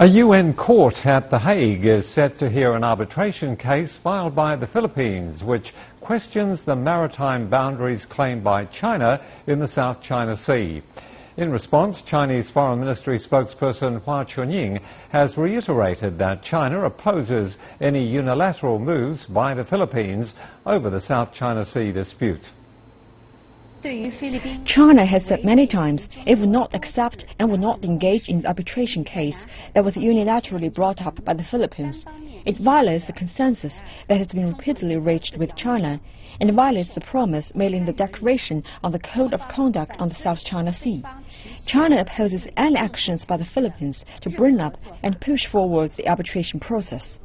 A UN court at The Hague is set to hear an arbitration case filed by the Philippines, which questions the maritime boundaries claimed by China in the South China Sea. In response, Chinese Foreign Ministry spokesperson Hua Chunying has reiterated that China opposes any unilateral moves by the Philippines over the South China Sea dispute. China has said many times it would not accept and would not engage in the arbitration case that was unilaterally brought up by the Philippines. It violates the consensus that has been repeatedly reached with China and violates the promise made in the Declaration on the Code of Conduct on the South China Sea. China opposes any actions by the Philippines to bring up and push forward the arbitration process.